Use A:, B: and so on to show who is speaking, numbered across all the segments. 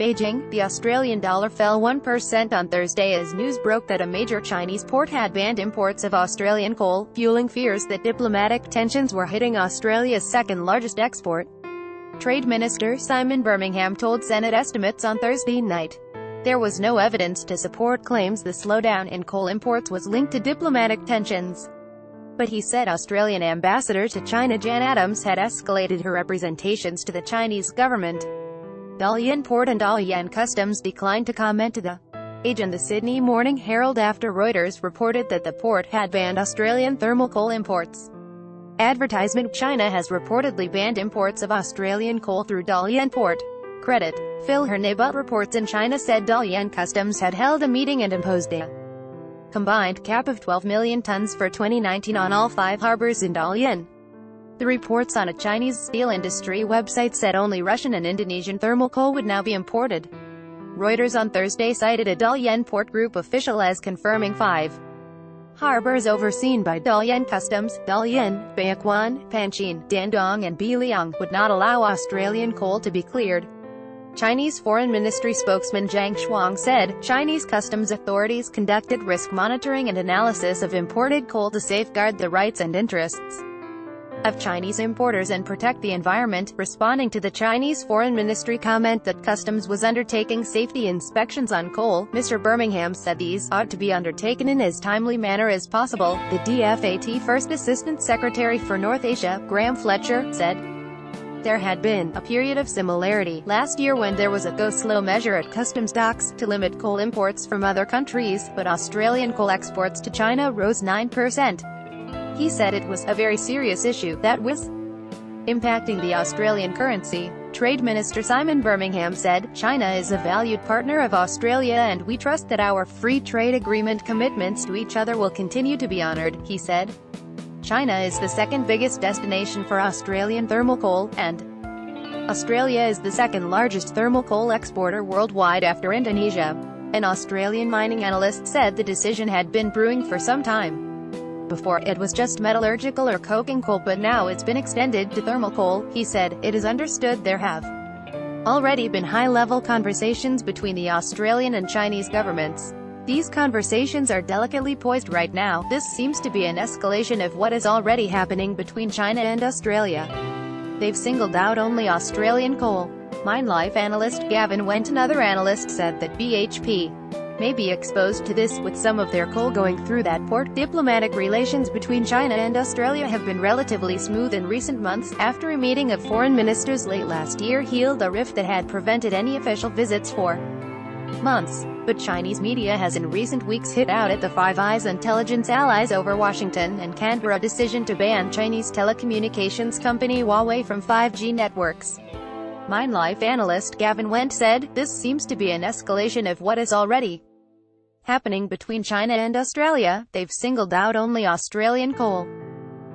A: Beijing, the Australian dollar fell 1% on Thursday as news broke that a major Chinese port had banned imports of Australian coal, fueling fears that diplomatic tensions were hitting Australia's second-largest export. Trade Minister Simon Birmingham told Senate estimates on Thursday night. There was no evidence to support claims the slowdown in coal imports was linked to diplomatic tensions. But he said Australian ambassador to China Jan Adams had escalated her representations to the Chinese government. Dalian Port and Dalian Customs declined to comment to the age and the Sydney Morning Herald after Reuters reported that the port had banned Australian thermal coal imports. Advertisement China has reportedly banned imports of Australian coal through Dalian Port. Credit. Phil Herneba reports in China said Dalian Customs had held a meeting and imposed a combined cap of 12 million tons for 2019 on all five harbors in Dalian. The reports on a Chinese steel industry website said only Russian and Indonesian thermal coal would now be imported. Reuters on Thursday cited a Dalian port group official as confirming five harbors overseen by Dalian Customs, Dalian, Bayuquan, Panjin, Dandong and Biliang, would not allow Australian coal to be cleared. Chinese Foreign Ministry spokesman Geng Shuang said, Chinese customs authorities conducted risk monitoring and analysis of imported coal to safeguard the rights and interests of Chinese importers and protect the environment, responding to the Chinese Foreign Ministry comment that customs was undertaking safety inspections on coal, Mr. Birmingham said these ought to be undertaken in as timely manner as possible. The DFAT First Assistant Secretary for North Asia, Graham Fletcher, said, there had been a period of similarity last year when there was a go-slow measure at customs docks to limit coal imports from other countries, but Australian coal exports to China rose 9%. He said it was a very serious issue that was impacting the Australian currency. Trade Minister Simon Birmingham said, China is a valued partner of Australia and we trust that our free trade agreement commitments to each other will continue to be honoured, he said. China is the second biggest destination for Australian thermal coal, and Australia is the second largest thermal coal exporter worldwide after Indonesia. An Australian mining analyst said the decision had been brewing for some time. Before, it was just metallurgical or coking coal but now it's been extended to thermal coal, he said. It is understood there have already been high-level conversations between the Australian and Chinese governments. These conversations are delicately poised right now. This seems to be an escalation of what is already happening between China and Australia. They've singled out only Australian coal. MineLife analyst Gavin Wendt another analyst said that BHP may be exposed to this, with some of their coal going through that port. Diplomatic relations between China and Australia have been relatively smooth in recent months, after a meeting of foreign ministers late last year healed a rift that had prevented any official visits for months. But Chinese media has in recent weeks hit out at the Five Eyes intelligence allies over Washington and Canberra decision to ban Chinese telecommunications company Huawei from 5G networks. MineLife analyst Gavin Wendt said, this seems to be an escalation of what is already happening between China and Australia. They've singled out only Australian coal.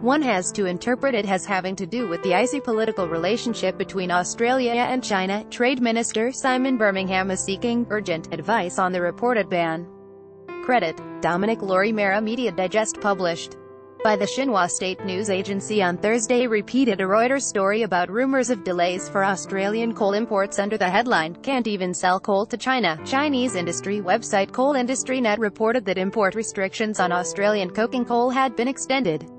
A: One has to interpret it as having to do with the icy political relationship between Australia and China. Trade Minister Simon Birmingham is seeking urgent advice on the reported ban. Credit. Dominic Lorimera Media Digest published by the Xinhua State News Agency on Thursday repeated a Reuters story about rumors of delays for Australian coal imports under the headline, Can't Even Sell Coal to China. Chinese industry website Coal Industry Net reported that import restrictions on Australian coking coal had been extended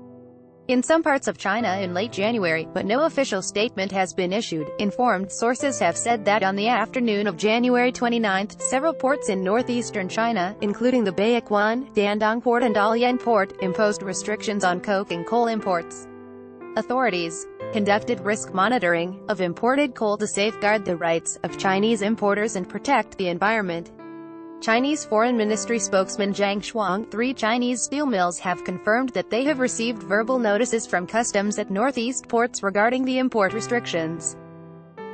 A: in some parts of China in late January, but no official statement has been issued. Informed sources have said that on the afternoon of January 29, several ports in northeastern China, including the Bayuquan, Dandong Port and Dalian Port, imposed restrictions on coke and coal imports. Authorities conducted risk monitoring of imported coal to safeguard the rights of Chinese importers and protect the environment. Chinese Foreign Ministry spokesman Geng Shuang, three Chinese steel mills have confirmed that they have received verbal notices from customs at northeast ports regarding the import restrictions.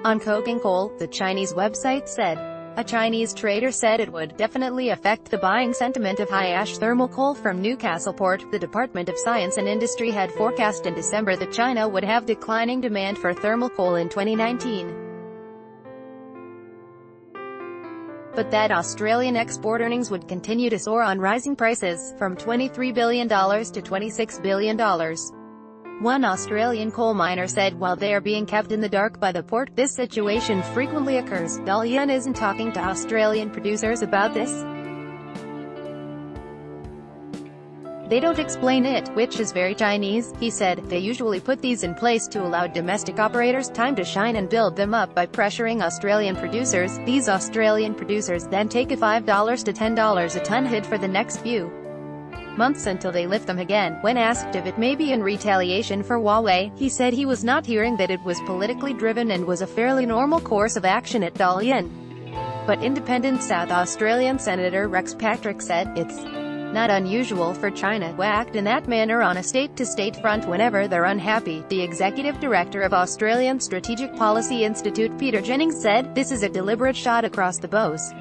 A: On coking coal, the Chinese website said. A Chinese trader said it would definitely affect the buying sentiment of high-ash thermal coal from Newcastle Port. The Department of Science and Industry had forecast in December that China would have declining demand for thermal coal in 2019. But that Australian export earnings would continue to soar on rising prices, from $23 billion to $26 billion. One Australian coal miner said while they are being kept in the dark by the port, this situation frequently occurs. Dalian isn't talking to Australian producers about this. They don't explain it, which is very Chinese, he said. They usually put these in place to allow domestic operators time to shine and build them up by pressuring Australian producers. These Australian producers then take a $5 to $10 a ton hit for the next few months until they lift them again. When asked if it may be in retaliation for Huawei, he said he was not hearing that it was politically driven and was a fairly normal course of action at Dalian. But independent South Australian Senator Rex Patrick said, it's not unusual for China to act in that manner on a state-to-state -state front whenever they're unhappy. The executive director of Australian Strategic Policy Institute Peter Jennings said, this is a deliberate shot across the bows.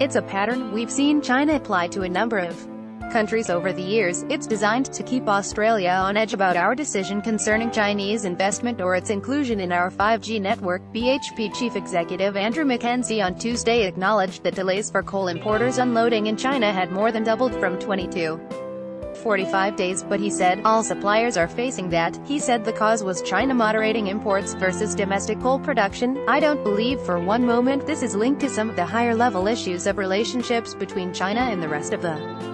A: It's a pattern we've seen China apply to a number of countries over the years, it's designed to keep Australia on edge about our decision concerning Chinese investment or its inclusion in our 5G network. BHP chief executive Andrew Mackenzie on Tuesday acknowledged that delays for coal importers unloading in China had more than doubled from 22 45 days, but he said, all suppliers are facing that. He said the cause was China moderating imports versus domestic coal production. I don't believe for one moment this is linked to some of the higher level issues of relationships between China and the rest of the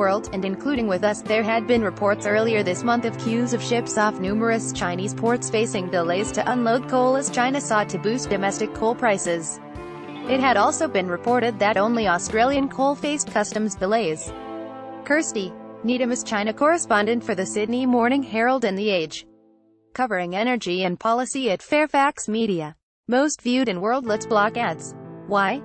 A: world, and including with us, there had been reports earlier this month of queues of ships off numerous Chinese ports facing delays to unload coal as China sought to boost domestic coal prices. It had also been reported that only Australian coal faced customs delays. Kirsty Needham is China correspondent for the Sydney Morning Herald and The Age. Covering energy and policy at Fairfax Media. Most viewed in World Let's Block Ads. Why?